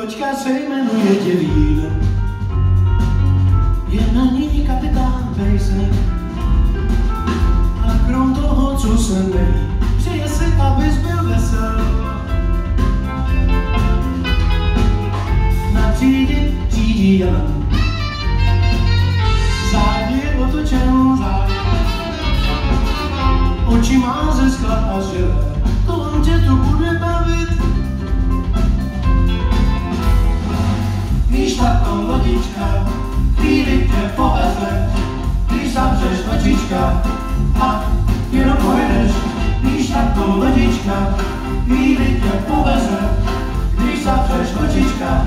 loďka se jmenuje Děvín. Je na ní kapitán Pejsek. A krom toho, co se neví, přeje si, abys byl vesel. Na třídě řídí Jan. Záď je otočen záď. Poveze, když zavřeš očička a jenom pojedeš. Víš, tato lodička, chvíli tě poveze, když zavřeš očička